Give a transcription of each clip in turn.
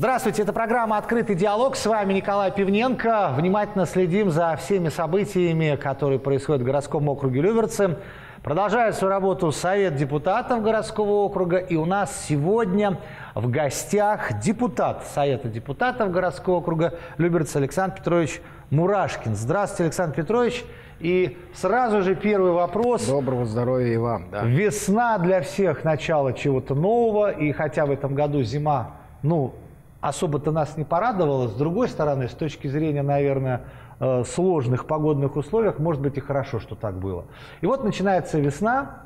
Здравствуйте, это программа «Открытый диалог». С вами Николай Пивненко. Внимательно следим за всеми событиями, которые происходят в городском округе Люберцы. Продолжает свою работу Совет депутатов городского округа. И у нас сегодня в гостях депутат Совета депутатов городского округа Люберцы Александр Петрович Мурашкин. Здравствуйте, Александр Петрович. И сразу же первый вопрос. Доброго здоровья и вам. Да. Весна для всех начало чего-то нового. И хотя в этом году зима, ну, особо-то нас не порадовало. С другой стороны, с точки зрения, наверное, э, сложных погодных условиях, может быть и хорошо, что так было. И вот начинается весна.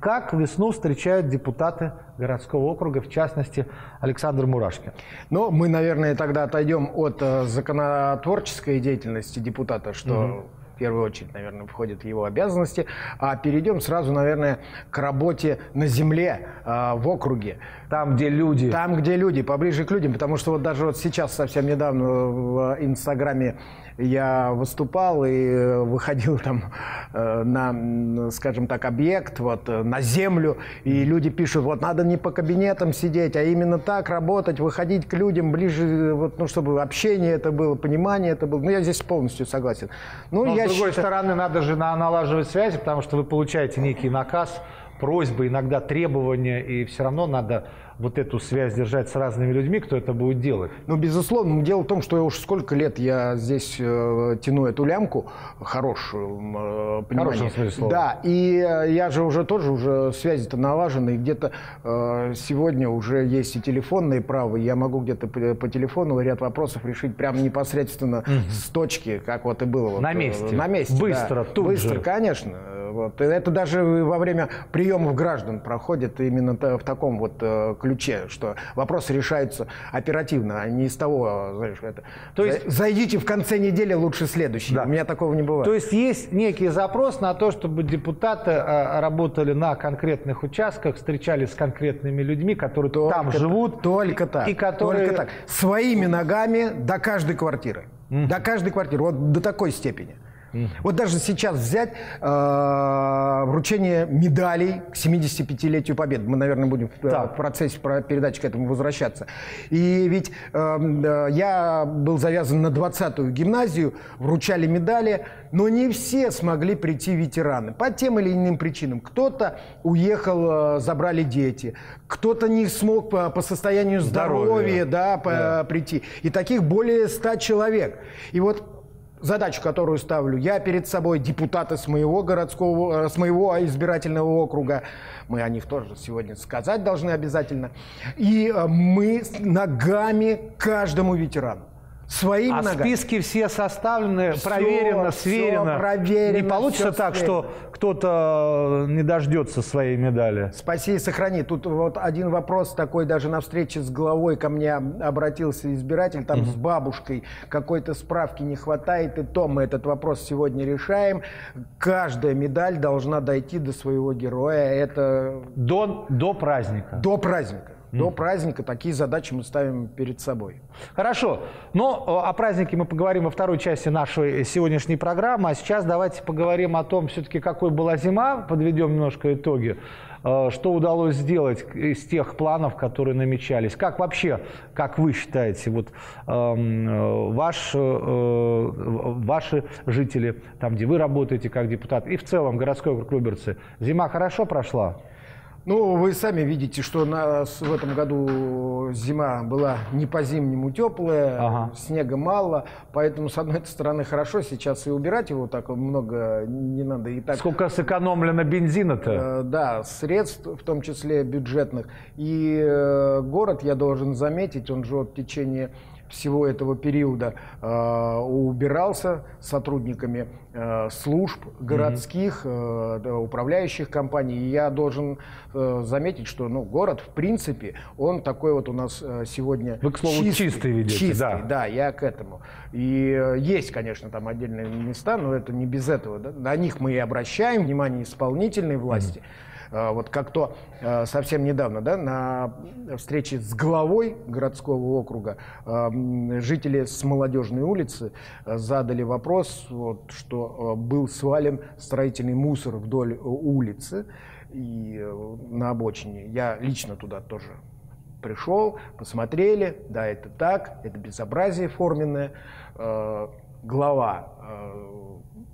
Как весну встречают депутаты городского округа, в частности, Александр Мурашкин? Ну, мы, наверное, тогда отойдем от э, законотворческой деятельности депутата, что угу в первую очередь, наверное, входит в его обязанности. А перейдем сразу, наверное, к работе на земле, э, в округе. Там, где люди. Там, где люди, поближе к людям. Потому что вот даже вот сейчас, совсем недавно в Инстаграме я выступал и э, выходил там э, на, скажем так, объект, вот, э, на землю, и люди пишут, вот надо не по кабинетам сидеть, а именно так работать, выходить к людям ближе, вот, ну, чтобы общение это было, понимание это было. Ну, я здесь полностью согласен. Ну, Но, я с другой считаю... стороны, надо же налаживать связи, потому что вы получаете некий наказ, просьбы, иногда требования, и все равно надо вот эту связь держать с разными людьми, кто это будет делать? Ну, безусловно. Дело в том, что я уж сколько лет я здесь э, тяну эту лямку, хорошую, э, понимание. смысле слова. Да, и э, я же уже тоже, уже связи-то налажены, и где-то э, сегодня уже есть и телефонные правы, я могу где-то по, по телефону ряд вопросов решить прямо непосредственно угу. с точки, как вот и было. Вот, на месте? На месте, Быстро, да. тут Быстро, же. конечно. Вот. Это даже во время приемов граждан проходит именно в таком вот э, ключе, что вопросы решаются оперативно, а не из того, знаешь, это. То есть зайдите в конце недели лучше следующий. Да. У меня такого не бывает. То есть есть некий запрос на то, чтобы депутаты э, работали на конкретных участках, встречались с конкретными людьми, которые только там живут. Только так. И которые... Только так. Своими ногами до каждой квартиры. Mm. До каждой квартиры. Вот до такой степени. Вот даже сейчас взять э, вручение медалей к 75-летию Победы. Мы, наверное, будем в, в процессе передачи к этому возвращаться. И ведь э, я был завязан на 20-ю гимназию, вручали медали, но не все смогли прийти ветераны по тем или иным причинам. Кто-то уехал, э, забрали дети, кто-то не смог по, по состоянию здоровья, здоровья да, по, да. прийти. И таких более 100 человек. И вот задачу, которую ставлю я перед собой, депутаты с моего городского, э, с моего избирательного округа, мы о них тоже сегодня сказать должны обязательно, и э, мы ногами каждому ветерану. Своими а ногами. списки все составлены, все, проверено, сверено. Все проверено. Не получится так, сверено. что кто-то не дождется своей медали. Спаси и сохрани. Тут вот один вопрос такой, даже на встрече с главой ко мне обратился избиратель, там угу. с бабушкой какой-то справки не хватает, и то мы этот вопрос сегодня решаем. Каждая медаль должна дойти до своего героя. Это... До, до праздника. До праздника. До праздника такие задачи мы ставим перед собой. Хорошо. Но о празднике мы поговорим во второй части нашей сегодняшней программы. А сейчас давайте поговорим о том, все-таки какой была зима, подведем немножко итоги. Э, что удалось сделать из тех планов, которые намечались? Как вообще, как вы считаете, вот эм, ваш, э, ваши жители, там, где вы работаете как депутат, и в целом городской округ Люберцы, зима хорошо прошла? Ну, вы сами видите, что у нас в этом году зима была не по-зимнему теплая, ага. снега мало, поэтому, с одной стороны, хорошо сейчас и убирать его так много не надо. И так, Сколько сэкономлено бензина-то? Э, да, средств, в том числе бюджетных. И э, город, я должен заметить, он же в течение всего этого периода э, убирался сотрудниками э, служб городских, э, управляющих компаний. И я должен э, заметить, что ну, город, в принципе, он такой вот у нас э, сегодня Вы, к слову, чистый. чистый ведете, чистый, да. да, я к этому. И э, есть, конечно, там отдельные места, но это не без этого. Да? На них мы и обращаем внимание исполнительной власти. Mm-hmm. А, вот как то а, совсем недавно, да, на встрече с главой городского округа а, жители с молодежной улицы задали вопрос, вот, что был свален строительный мусор вдоль улицы и на обочине. Я лично туда тоже пришел, посмотрели, да, это так, это безобразие форменное. Глава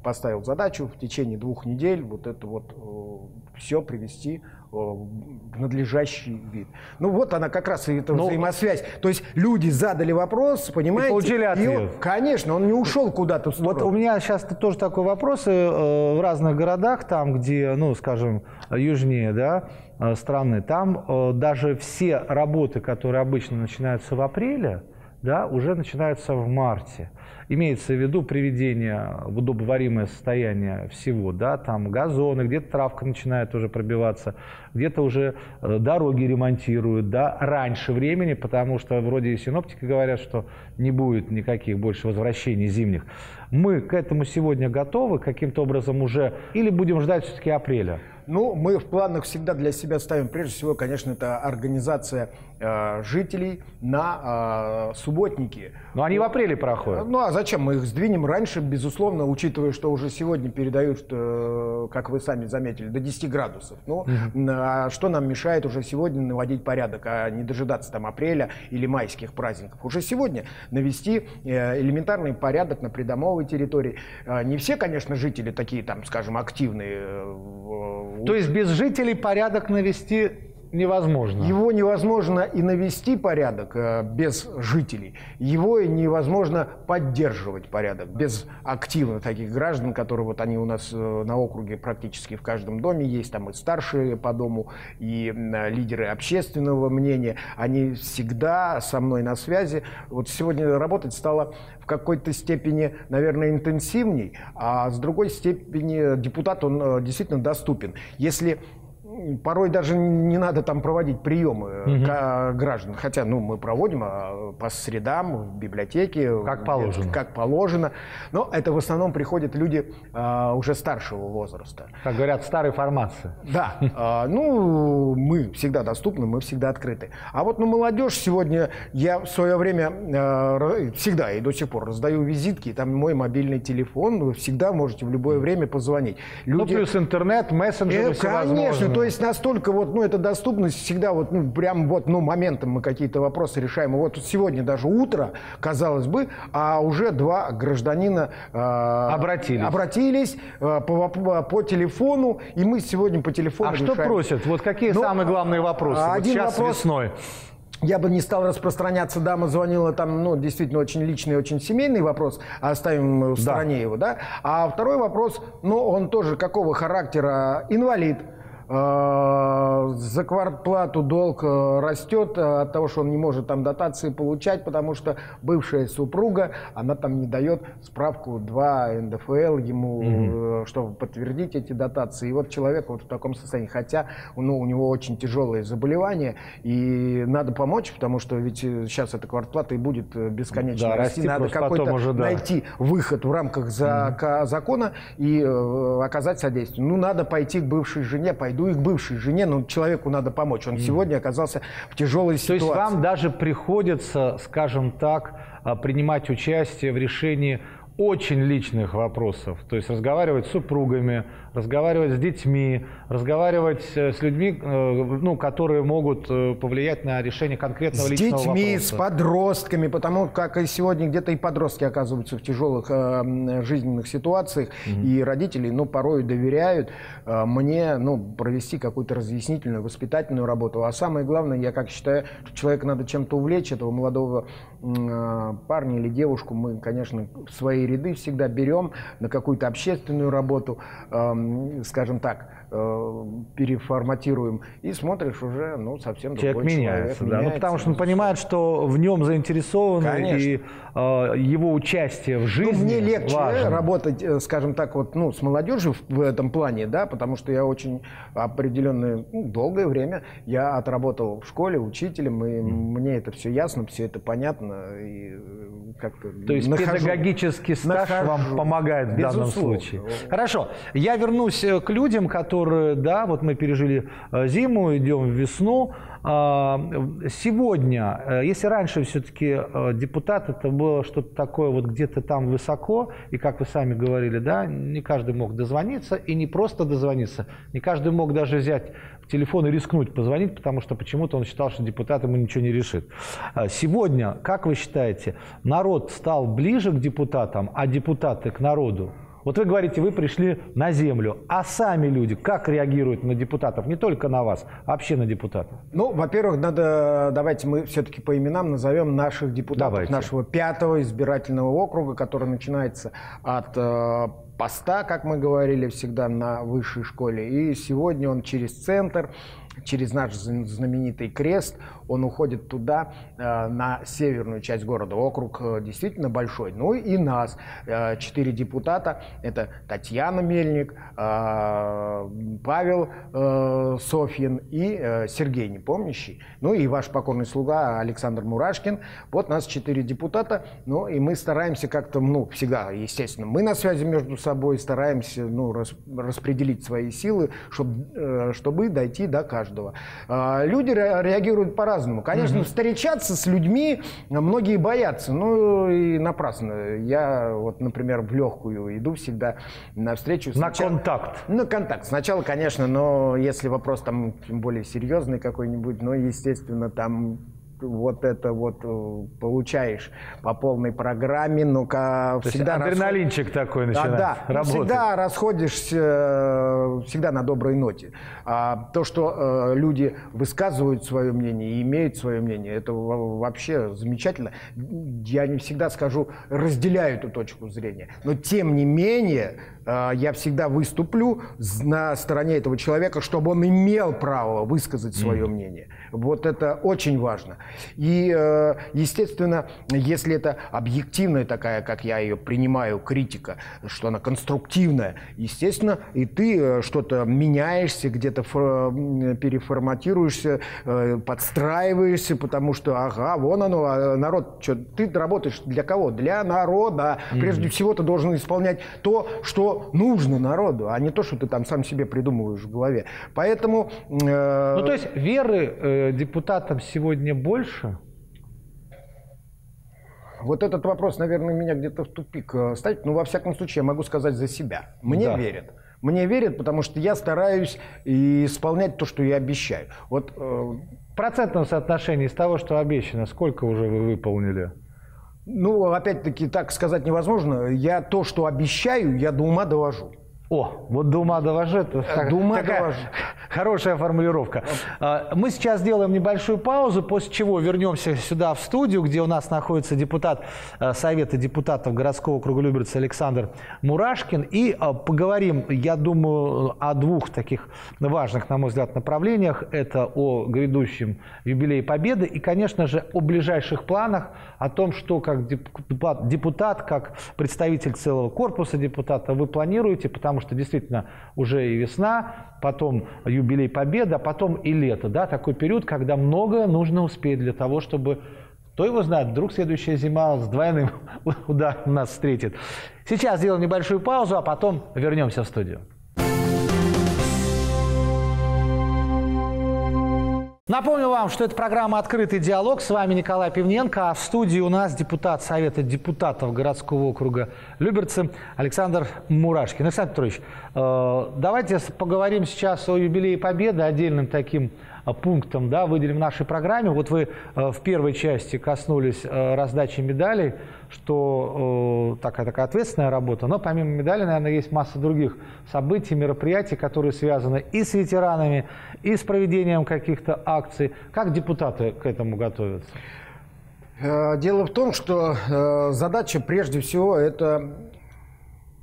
поставил задачу в течение двух недель вот это вот все привести в надлежащий вид. Ну вот она как раз и эта ну, взаимосвязь. То есть люди задали вопрос, понимаете? И получили ответ. И он, конечно, он не ушел куда-то. Вот у меня сейчас тоже такой вопрос э, в разных городах, там, где, ну, скажем, южнее, да, э, страны, там э, даже все работы, которые обычно начинаются в апреле, да, уже начинаются в марте. Имеется в виду приведение в удобоваримое состояние всего, да, там газоны, где-то травка начинает уже пробиваться, где-то уже э, дороги ремонтируют, да, раньше времени, потому что вроде синоптики говорят, что не будет никаких больше возвращений зимних. Мы к этому сегодня готовы каким-то образом уже или будем ждать все-таки апреля? Ну, мы в планах всегда для себя ставим, прежде всего, конечно, это организация э, жителей на э, субботники. Но они в апреле проходят. Ну, а зачем? Мы их сдвинем раньше, безусловно, учитывая, что уже сегодня передают, э, как вы сами заметили, до 10 градусов. Ну, угу. а что нам мешает уже сегодня наводить порядок, а не дожидаться там апреля или майских праздников? Уже сегодня навести э, элементарный порядок на придомовой территории. Э, не все, конечно, жители такие, там, скажем, активные э, то есть без жителей порядок навести невозможно. Его невозможно и навести порядок э, без жителей. Его невозможно поддерживать порядок без активных таких граждан, которые вот они у нас э, на округе практически в каждом доме есть, там и старшие по дому, и э, лидеры общественного мнения. Они всегда со мной на связи. Вот сегодня работать стало в какой-то степени, наверное, интенсивней, а с другой степени депутат, он действительно доступен. Если порой даже не надо там проводить приемы угу. граждан, хотя ну, мы проводим а, по средам в библиотеке. Как положено. Как положено. Но это в основном приходят люди а, уже старшего возраста. Как говорят, старой формации. Да. А, ну, мы всегда доступны, мы всегда открыты. А вот ну, молодежь сегодня, я в свое время а, всегда и до сих пор раздаю визитки, там мой мобильный телефон, вы всегда можете в любое время позвонить. Ну, Люди... Ну, плюс интернет, мессенджеры э, Конечно, то есть настолько вот, ну, эта доступность всегда вот, ну, прям вот, ну, моментом мы какие-то вопросы решаем. И вот сегодня даже утро, казалось бы, а уже два гражданина э, обратились, обратились э, по, по, по телефону, и мы сегодня по телефону А решаем. что просят? Вот какие ну, самые главные вопросы? Один вот сейчас вопрос, весной. Я бы не стал распространяться, дама звонила, там, ну, действительно, очень личный, очень семейный вопрос, оставим в стороне да. его, да. А второй вопрос, ну, он тоже какого характера? Инвалид, Э, за квартплату долг э, растет э, от того, что он не может там дотации получать, потому что бывшая супруга, она там не дает справку 2 НДФЛ ему, угу. чтобы подтвердить эти дотации. И вот человек вот в таком состоянии, хотя ну, у него очень тяжелые заболевания, и надо помочь, потому что ведь сейчас эта квартплата и будет бесконечно да, расти. Надо какой-то уже, да. найти выход в рамках за, угу. закона и э, оказать содействие. Ну, надо пойти к бывшей жене, пойду иду и к бывшей жене, но человеку надо помочь. Он mm. сегодня оказался в тяжелой ситуации. То есть вам даже приходится, скажем так, а, принимать участие в решении очень личных вопросов. То есть разговаривать с супругами, разговаривать с детьми, разговаривать э, с людьми, э, ну, которые могут э, повлиять на решение конкретного с личного вопроса. С детьми, с подростками, потому как и сегодня где-то и подростки оказываются в тяжелых э, жизненных ситуациях, угу. и родители, ну, порой доверяют э, мне, ну, провести какую-то разъяснительную, воспитательную работу. А самое главное, я как считаю, что человека надо чем-то увлечь, этого молодого э, парня или девушку мы, конечно, в свои ряды всегда берем на какую-то общественную работу, э, скажем так, э, переформатируем, и смотришь уже, ну, совсем человек другой меняется, человек. Да. Меняется, ну, потому что он понимает, что в нем заинтересованы, Конечно. и э, его участие в жизни ну, Мне легче важно. работать, э, скажем так, вот, ну, с молодежью в, в этом плане, да, потому что я очень определенное, ну, долгое время я отработал в школе учителем, и mm. мне это все ясно, все это понятно, и э, как-то То есть нахожу, педагогический стаж нахожу, вам помогает в безусловно. данном случае. Хорошо, я вернусь к людям, которые которые, да, вот мы пережили э, зиму, идем в весну. А, сегодня, э, если раньше все-таки э, депутат это было что-то такое вот где-то там высоко, и как вы сами говорили, да, не каждый мог дозвониться, и не просто дозвониться, не каждый мог даже взять телефон и рискнуть позвонить, потому что почему-то он считал, что депутат ему ничего не решит. А сегодня, как вы считаете, народ стал ближе к депутатам, а депутаты к народу? Вот вы говорите, вы пришли на землю, а сами люди как реагируют на депутатов? Не только на вас, а вообще на депутатов. Ну, во-первых, надо, давайте мы все-таки по именам назовем наших депутатов давайте. нашего пятого избирательного округа, который начинается от э, поста, как мы говорили всегда на высшей школе. И сегодня он через центр, через наш знаменитый крест, он уходит туда, э, на северную часть города. Округ э, действительно большой. Ну и нас, э, четыре депутата, это Татьяна Мельник, Павел Софьин и Сергей Непомнящий. Ну и ваш покорный слуга Александр Мурашкин. Вот нас четыре депутата, ну и мы стараемся как-то, ну, всегда, естественно, мы на связи между собой, стараемся, ну, распределить свои силы, чтобы, чтобы дойти до каждого. Люди реагируют по-разному. Конечно, угу. встречаться с людьми многие боятся, ну и напрасно. Я вот, например, в легкую иду всегда на встречу. На контакт. На контакт. Сначала, конечно, но если вопрос там тем более серьезный какой-нибудь, ну, естественно, там вот это вот э, получаешь по полной программе, ну-ка всегда... адреналинчик расход... такой начинает да, да. работать. всегда расходишься, э, всегда на доброй ноте. А то, что э, люди высказывают свое мнение и имеют свое мнение, это вообще замечательно. Я не всегда скажу, разделяю эту точку зрения. Но тем не менее, я всегда выступлю на стороне этого человека, чтобы он имел право высказать свое mm. мнение. Вот это очень важно. И, э, естественно, если это объективная такая, как я ее принимаю, критика, что она конструктивная, естественно, и ты э, что-то меняешься, где-то переформатируешься, э, подстраиваешься, потому что, ага, вон оно, а народ, что, ты работаешь для кого? Для народа. Прежде mm-hmm. всего ты должен исполнять то, что нужно народу, а не то, что ты там сам себе придумываешь в голове. Поэтому... Э... Ну, то есть веры э, депутатам сегодня больше? Вот этот вопрос, наверное, меня где-то в тупик э, ставит. Но, во всяком случае, я могу сказать за себя. Мне да. верят. Мне верят, потому что я стараюсь исполнять то, что я обещаю. Вот, э... В процентном соотношении из того, что обещано, сколько уже вы выполнили? Ну, опять-таки, так сказать невозможно. Я то, что обещаю, я до ума довожу. О, вот до ума довожу. До ума довожу. Хорошая формулировка. А, мы сейчас сделаем небольшую паузу, после чего вернемся сюда в студию, где у нас находится депутат э, Совета депутатов городского округа Люберцы Александр Мурашкин. И а, поговорим, я думаю, о двух таких важных, на мой взгляд, направлениях. Это о грядущем юбилее Победы и, конечно же, о ближайших планах, о том, что как депутат, как представитель целого корпуса депутата вы планируете, что действительно уже и весна, потом юбилей Победы, а потом и лето. Да? Такой период, когда многое нужно успеть для того, чтобы кто его знает, вдруг следующая зима с двойным ударом нас встретит. Сейчас сделаем небольшую паузу, а потом вернемся в студию. Напомню вам, что это программа «Открытый диалог». С вами Николай Пивненко. А в студии у нас депутат Совета депутатов городского округа Люберцы Александр Мурашкин. Александр Петрович, э, давайте поговорим сейчас о юбилее Победы, отдельным таким э, пунктом, да, выделим в нашей программе. Вот вы э, в первой части коснулись раздачи медалей что такая, такая ответственная работа, но помимо медали, наверное, есть масса других событий, мероприятий, которые связаны и с ветеранами, и с проведением каких-то акций. Как депутаты к этому готовятся? Э, дело в том, что э, задача прежде всего это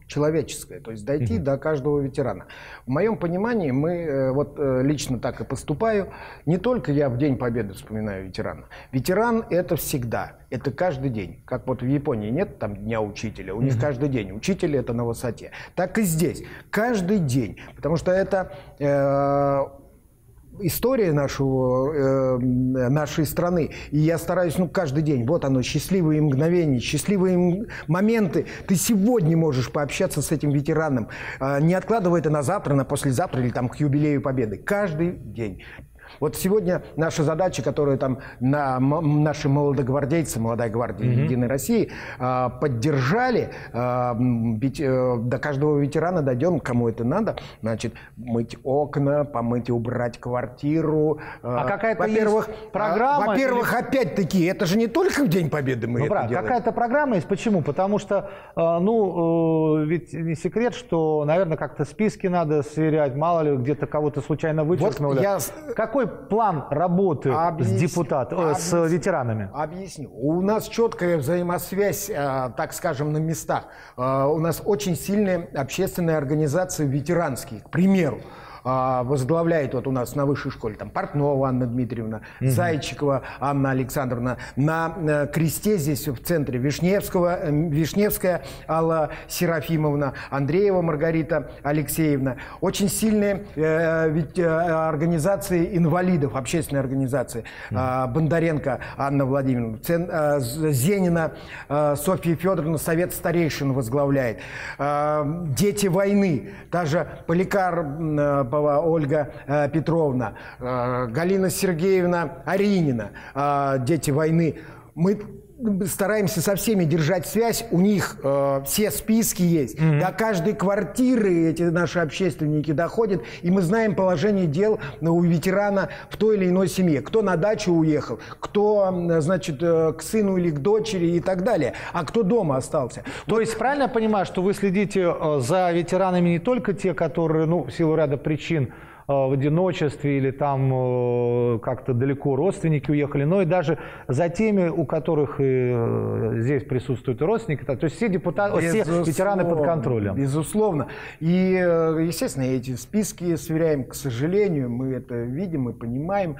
человеческое, то есть дойти угу. до каждого ветерана. В моем понимании мы, э, вот лично так и поступаю, не только я в День Победы вспоминаю ветерана. Ветеран это всегда, это каждый день. Как вот в Японии нет там Дня Учителя, у них угу. каждый день. Учитель это на высоте. Так и здесь, каждый день, потому что это... Э, история нашего, э, нашей страны. И я стараюсь, ну, каждый день, вот оно, счастливые мгновения, счастливые моменты. Ты сегодня можешь пообщаться с этим ветераном, э, не откладывая это на завтра, на послезавтра или там к юбилею Победы. Каждый день. Вот сегодня наша задача, которую там на, наши молодогвардейцы, молодая гвардия mm-hmm. Единой России а, поддержали, а, ведь э, до каждого ветерана дойдем, кому это надо, значит, мыть окна, помыть и убрать квартиру. А, а какая-то во-первых, программа? Во-первых, или... опять-таки, это же не только в День Победы мы ну, это делаем. Какая-то программа есть. Почему? Потому что, ну, ведь не секрет, что, наверное, как-то списки надо сверять, мало ли где-то кого-то случайно вычеркнули. Вот я... Какой план работы Объясню. с депутатами, с ветеранами? Объясню. У нас четкая взаимосвязь, э, так скажем, на местах. Э, у нас очень сильные общественные организации ветеранские, к примеру. А, возглавляет вот у нас на высшей школе там Портнова Анна Дмитриевна, угу. Зайчикова Анна Александровна, на э, кресте здесь в центре Вишневского, э, Вишневская Алла Серафимовна, Андреева Маргарита Алексеевна. Очень сильные э, ведь, э, организации инвалидов, общественные организации. Угу. Э, Бондаренко Анна Владимировна, Цен, э, Зенина э, Софья Федоровна, Совет старейшин возглавляет. Э, Дети войны, та же Поликар э, Карпова Ольга э, Петровна, э, Галина Сергеевна Аринина, э, «Дети войны». Мы стараемся со всеми держать связь, у них э, все списки есть, mm-hmm. до каждой квартиры эти наши общественники доходят, и мы знаем положение дел ну, у ветерана в той или иной семье, кто на дачу уехал, кто, значит, э, к сыну или к дочери и так далее, а кто дома остался. То вот. есть правильно я понимаю, что вы следите э, за ветеранами не только те, которые, ну, в силу ряда причин, в одиночестве или там э, как-то далеко родственники уехали, но и даже за теми, у которых э, здесь присутствуют родственники, то есть все депутаты, все ветераны под контролем. Безусловно. И, естественно, эти списки сверяем, к сожалению, мы это видим и понимаем.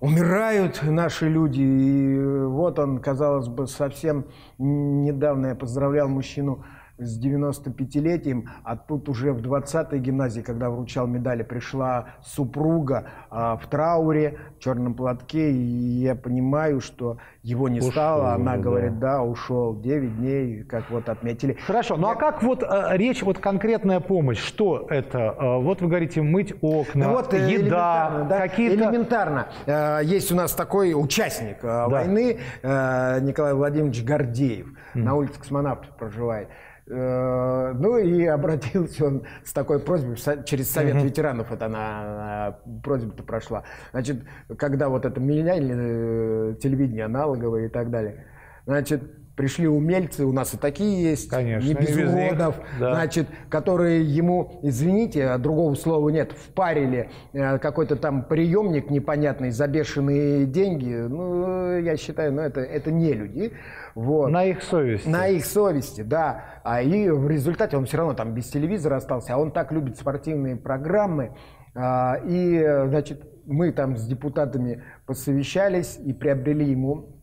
Умирают наши люди, и вот он, казалось бы, совсем недавно я поздравлял мужчину, с 95-летием, а тут уже в 20-й гимназии, когда вручал медали, пришла супруга а, в трауре, в черном платке, и я понимаю, что его не ушел, стало, она да. говорит, да, ушел, 9 дней, как вот отметили. Хорошо, ну а как вот э, речь, вот конкретная помощь, что это? Э, вот вы говорите, мыть окна, ну, вот, э, еда, да, какие-то... Элементарно. Э, есть у нас такой участник да. войны, Николай Владимирович Гордеев, mm. на улице космонавтов проживает. Э, ну и обратился он с такой просьбой через Совет uh-huh. ветеранов, это она просьба-то прошла. Значит, когда вот это меняли э, телевидение аналоговое и так далее, значит, пришли умельцы, у нас и такие есть, Конечно, не без уродов, да. значит, которые ему, извините, а другого слова нет, впарили э, какой-то там приемник непонятный за бешеные деньги. Ну, я считаю, ну, это, это не люди. Вот. На их совести. На их совести, да. А и в результате он все равно там без телевизора остался, а он так любит спортивные программы. А, и, значит, мы там с депутатами посовещались и приобрели ему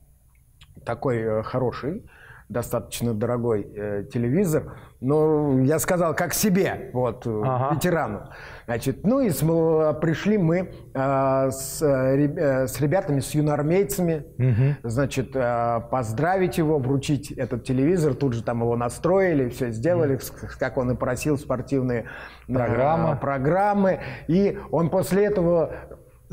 такой э, хороший достаточно дорогой э, телевизор, но я сказал как себе, вот, э, ага. ветерану. Значит, ну и с, пришли мы э, с, э, с ребятами, с юноармейцами, угу. значит, э, поздравить его, вручить этот телевизор, тут же там его настроили, все сделали, угу. как он и просил, спортивные программы. Э, программы. И он после этого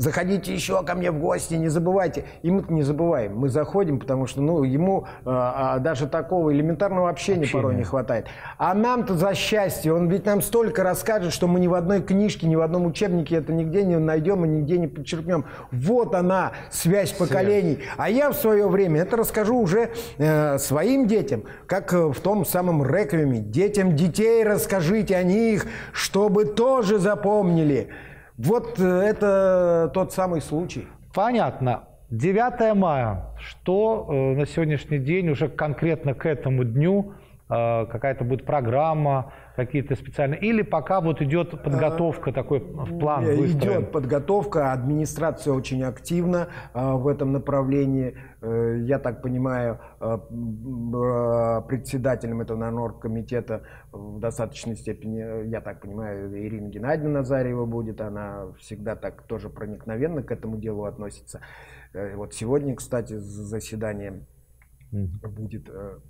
Заходите еще ко мне в гости, не забывайте. И мы не забываем. Мы заходим, потому что ну, ему а, а, даже такого элементарного общения, общения порой не хватает. А нам-то за счастье. Он ведь нам столько расскажет, что мы ни в одной книжке, ни в одном учебнике это нигде не найдем и нигде не подчеркнем. Вот она, связь поколений. А я в свое время это расскажу уже э, своим детям, как в том самом реквиеме. Детям детей расскажите о них, чтобы тоже запомнили. Вот э, это тот самый случай. Понятно. 9 мая. Что э, на сегодняшний день уже конкретно к этому дню какая-то будет программа, какие-то специальные, или пока вот идет подготовка такой в план Э, выстроен? Идет подготовка, администрация очень активна э, в этом направлении. Э, Я так понимаю, э, э, председателем этого комитета в достаточной степени, э, я так понимаю, Ирина Геннадьевна Назарева будет. Она всегда так тоже проникновенно к этому делу относится. Э, Вот сегодня, кстати, заседание будет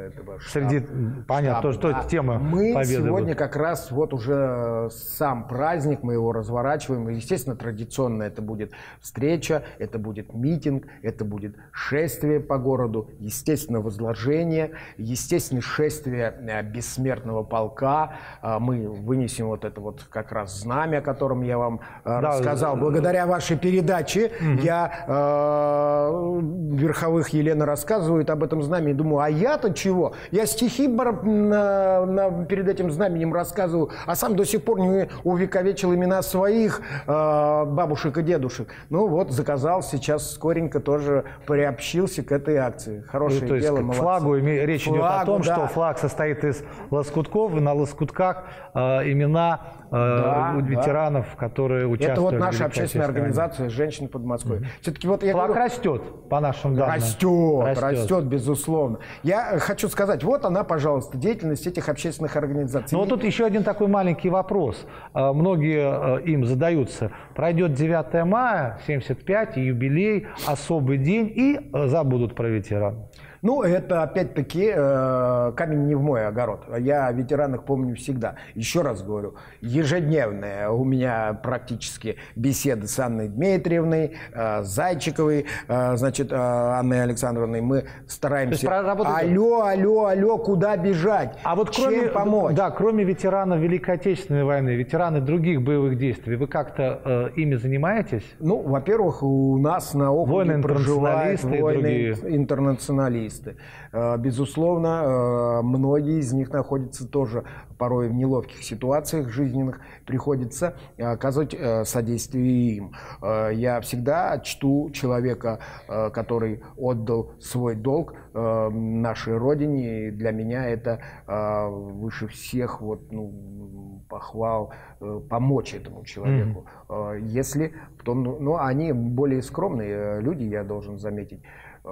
э, э, этого Среди, штаба. понятно, штаба, что да. тема Мы победы сегодня будет. как раз вот уже сам праздник, мы его разворачиваем. И, Естественно, традиционно это будет встреча, это будет митинг, это будет шествие по городу, естественно, возложение, естественно, шествие э, бессмертного полка. А Мы вынесем вот это вот как раз знамя, о котором я вам э, рассказал. Благодаря вашей передаче я э, верховых Елена рассказывает об этом знамени. Думаю, а я-то чего? Я стихи на- на- перед этим знаменем рассказываю, а сам до сих пор не увековечил имена своих э, бабушек и дедушек. Ну вот, заказал, сейчас скоренько тоже приобщился к этой акции. Хорошее Ну, то есть дело, молодцы. флагу речь идет о Флагу, том, да. что флаг состоит из лоскутков, и на лоскутках э, имена Да, у да. ветеранов, которые участвовали Это вот наша общественная организация «Женщины под Москвой». Все-таки вот я Флаг говорю, растет, по нашим данным. Растет, растет, безусловно. Я э, хочу сказать, вот она, пожалуйста, деятельность этих общественных организаций. Но вот тут еще один такой маленький вопрос. Э, Многие э, им задаются. Пройдет 9 мая, 75, и юбилей, особый день, и э, забудут про ветеранов. Ну, это опять-таки э, камень не в мой огород. Я о ветеранах помню всегда. Еще раз говорю, ежедневные у меня практически беседы с Анной Дмитриевной, э, Зайчиковой, э, значит, э, Анной Александровной. Мы стараемся... Проработать- Алло, алло, алло, куда бежать? А вот Чем кроме, помочь? Да, кроме ветеранов Великой Отечественной войны, ветераны других боевых действий, вы как-то э, ими занимаетесь? Ну, во-первых, у нас на округе проживают Воины-интернационалисты воины-интернационалисты. Э, Безусловно, э, многие из них находятся тоже порой в неловких ситуациях жизненных. Приходится э, оказывать содействие им. Я всегда чту человека, который отдал свой долг нашей Родине. И для меня это выше всех вот, ну, похвал помочь этому человеку. Э, Если в том, ну, ну, они более скромные люди, я должен заметить. Э,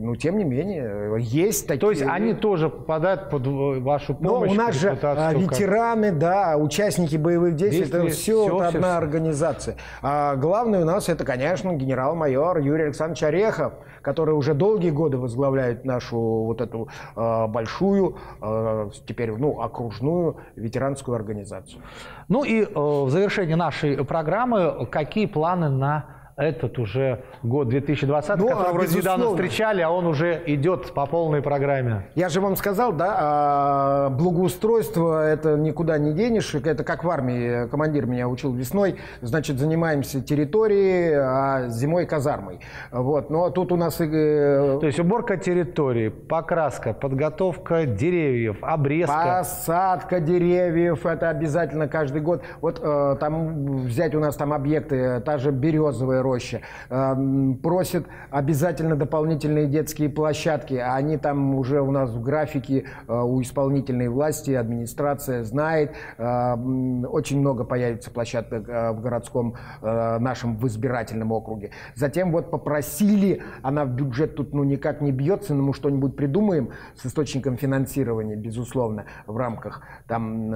Но тем не менее, есть такие. То есть они тоже попадают под вашу Но помощь? у нас же а, как- ветераны, да, участники боевых действий, это Действия, все, всё, одна всё, всё. организация. А главный у нас это, конечно, генерал-майор Юрий Александрович Орехов, который уже долгие годы возглавляет нашу вот эту а, большую, а, теперь ну окружную ветеранскую организацию. Ну и э, в завершении нашей программы, какие планы на этот уже год 2020, Ну, который а, вроде недавно встречали, а он уже идет по полной программе? Я же вам сказал, да, а, благоустройство это никуда не денешь. Это как в армии. Командир меня учил весной. Значит, занимаемся территорией, а зимой казармой. Вот. Но тут у нас и, э, То есть уборка территории, покраска, подготовка деревьев, обрезка. Посадка деревьев, это обязательно каждый год. Вот э, там взять у нас там объекты, та же березовая роща, э, м, просят обязательно дополнительные детские площадки, а они там уже у нас в графике э, у исполнительной власти, администрация знает, э, м, очень много появится площадок э, в городском э, нашем в избирательном округе. Затем вот попросили, она в бюджет тут ну никак не бьется, но мы что-нибудь придумаем с источником финансирования, безусловно, в рамках там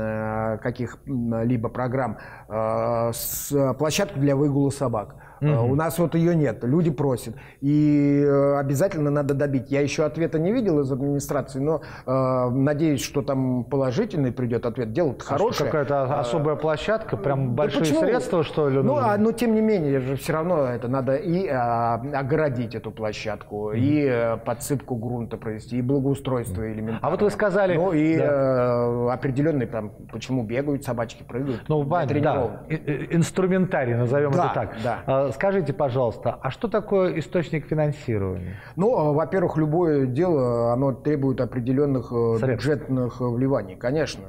каких-либо программ, с, площадку для выгула собак. Э, У нас вот ее нет, люди просят. И э, обязательно надо добить. Я еще ответа не видел из администрации, но э, надеюсь, что там положительный придет ответ. Дело-то А что, хорошее. Какая-то особая площадка, прям Да большие почему? средства, что ли? Ну, а, но тем не менее, же все равно это надо и а, огородить эту площадку, и подсыпку грунта провести, и благоустройство элементарно. А вот вы сказали- Ну, и да. э, определенный там, почему бегают собачки, прыгают. Ну, понятно, да. Инструментарий, назовем Да, это так. да. А, Скажите, пожалуйста, а что такое источник финансирования? Ну, э, во-первых, любое дело, оно требует определенных э, Средств. бюджетных э, вливаний, конечно.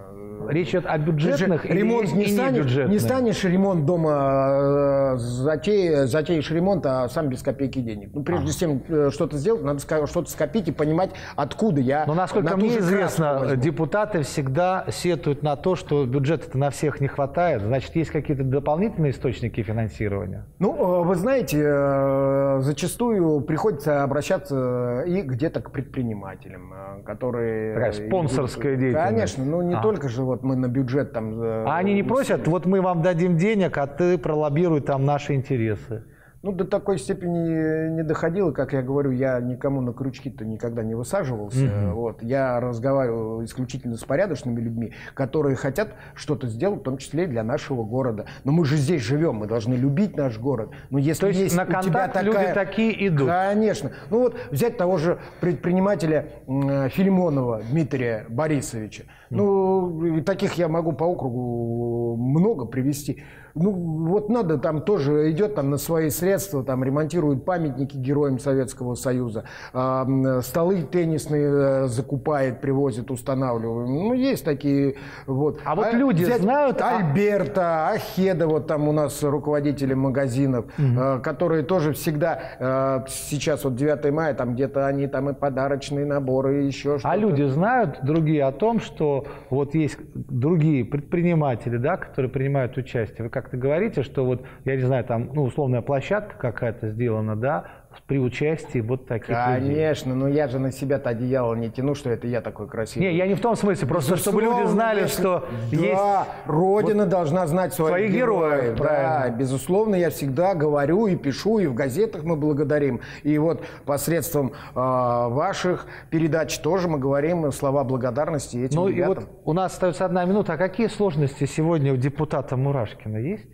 Речь идет о бюджетных или ремонт не, станешь, не станешь ремонт дома, э, затеешь, затеешь ремонт, а сам без копейки денег. Ну, прежде ага. чем что-то сделать, надо что-то скопить и понимать, откуда я. Но насколько на мне известно, депутаты всегда сетуют на то, что бюджета на всех не хватает. Значит, есть какие-то дополнительные источники финансирования? Ну, вы знаете, зачастую приходится обращаться и где-то к предпринимателям, которые... Такая спонсорская деятельность. Конечно, ну не а. только же вот мы на бюджет там... А они не просят, вот мы вам дадим денег, а ты пролоббируй там наши интересы. Ну, до такой степени не доходило, как я говорю, я никому на крючки-то никогда не высаживался. Mm-hmm. Вот. Я разговаривал исключительно с порядочными людьми, которые хотят что-то сделать, в том числе и для нашего города. Но мы же здесь живем, мы должны любить наш город. Но если То есть, есть на контакт такая... люди такие идут? Конечно. Ну вот взять того же предпринимателя Филимонова Дмитрия Борисовича. Mm-hmm. Ну, таких я могу по округу много привести. Ну, вот надо, там тоже идет там на свои средства, там ремонтирует памятники героям Советского Союза, э, столы теннисные э, закупает, привозит, устанавливает. Ну, есть такие вот. А вот а, люди знают... А Альберта, Ахеда, вот там у нас руководители магазинов, угу. э, которые тоже всегда, э, сейчас вот 9 мая, там где-то они там и подарочные наборы, и еще что-то. А люди знают, другие, о том, что вот есть другие предприниматели, да, которые принимают участие. Вы как как-то говорите, что вот, я не знаю, там, ну, условная площадка какая-то сделана, да, при участии вот таких Конечно, людей. но я же на себя-то одеяло не тяну, что это я такой красивый. Не, я не в том смысле, просто Безусловно, чтобы люди знали, если... что да, есть... Родина вот должна знать своих, своих героев. героев да, безусловно, я всегда говорю и пишу, и в газетах мы благодарим. И вот посредством э, ваших передач тоже мы говорим слова благодарности этим Ну ребятам. и вот у нас остается одна минута. А какие сложности сегодня у депутата Мурашкина есть?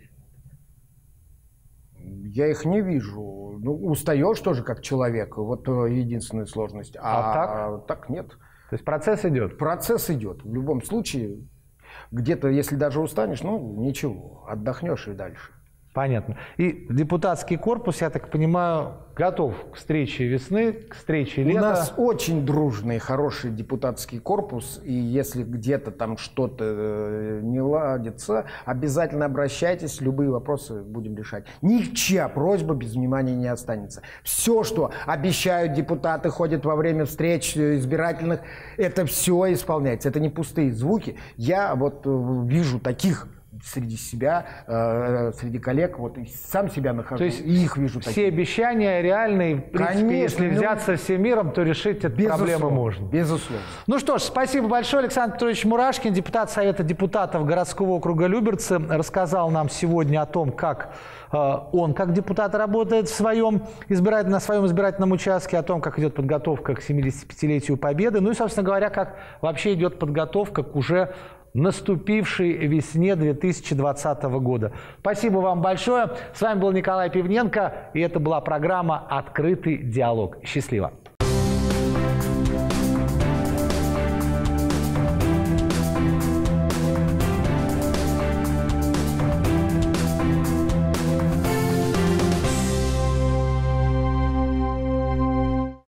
Я их не вижу ну, устаешь тоже как человек, вот э, единственная сложность. А, а так? так нет. То есть процесс идет? Процесс идет. В любом случае, где-то, если даже устанешь, ну ничего, отдохнешь и дальше. Понятно. И депутатский корпус, я так понимаю, готов к встрече весны, к встрече лета. У нас очень дружный, хороший депутатский корпус, и если где-то там что-то э, не ладится, обязательно обращайтесь, любые вопросы будем решать. Ничья просьба без внимания не останется. Все, что обещают депутаты, ходят во время встреч избирательных, это все исполняется. Это не пустые звуки. Я вот э, вижу таких среди себя, э, среди коллег, вот и сам себя нахожу, то есть и их вижу. Все такие. обещания реальные, в принципе, Конечно, если ну, взяться всем миром, то решить эту проблему можно. Безусловно. Ну что ж, спасибо большое. Александр Петрович Мурашкин, депутат Совета депутатов городского округа Люберцы, рассказал нам сегодня о том, как э, он как депутат работает в своем на своем избирательном участке, о том, как идет подготовка к 75-летию Победы, ну и, собственно говоря, как вообще идет подготовка к уже наступившей весне 2020 года. Спасибо вам большое. С вами был Николай Пивненко, и это была программа «Открытый диалог». Счастливо!